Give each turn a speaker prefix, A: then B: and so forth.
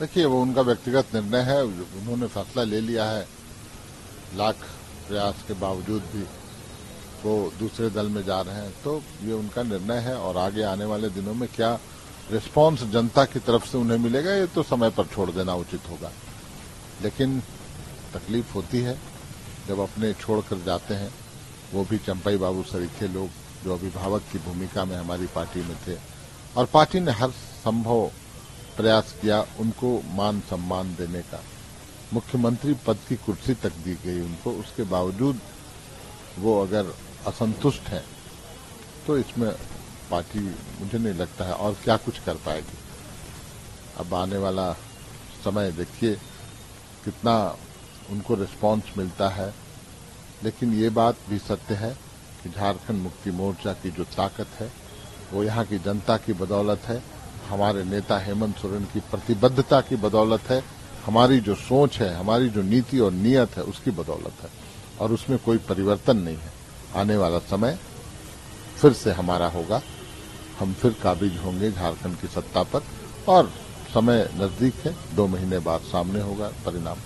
A: देखिए, वो उनका व्यक्तिगत निर्णय है, उन्होंने फैसला ले लिया है। लाख प्रयास के बावजूद भी वो दूसरे दल में जा रहे हैं। तो ये उनका निर्णय है और आगे आने वाले दिनों में क्या रिस्पांस जनता की तरफ़ से उन्हें मिलेगा, ये तो समय पर छोड़ देना उचित होगा। लेकिन तकलीफ़ होती है जब अपने छोड़कर जाते हैं। वो भी चंपाई बाबू सरीखे लोग जो अभिभावक की भूमिका में हमारी पार्टी में थे। और पार्टी ने हर संभव प्रयास किया उनको मान सम्मान देने का। मुख्यमंत्री पद की कुर्सी तक दी गई उनको। उसके बावजूद वो अगर असंतुष्ट हैं तो इसमें पार्टी, मुझे नहीं लगता है, और क्या कुछ कर पाएगी। अब आने वाला समय, देखिए कितना उनको रिस्पांस मिलता है। लेकिन ये बात भी सत्य है कि झारखंड मुक्ति मोर्चा की जो ताकत है, वो यहाँ की जनता की बदौलत है। हमारे नेता हेमंत सोरेन की प्रतिबद्धता की बदौलत है, हमारी जो सोच है, हमारी जो नीति और नियत है, उसकी बदौलत है, और उसमें कोई परिवर्तन नहीं है। आने वाला समय फिर से हमारा होगा। हम फिर काबिज होंगे झारखंड की सत्ता पर, और समय नज़दीक है, दो महीने बाद सामने होगा परिणाम।